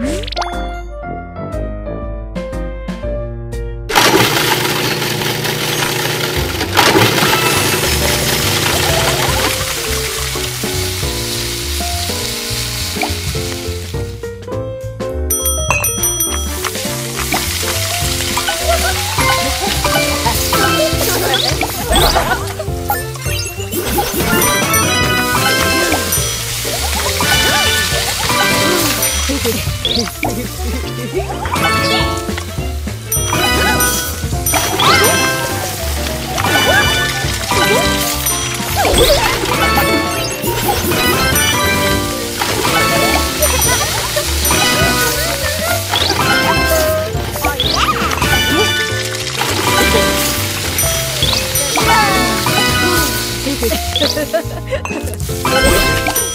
Huh? Ha ha ha!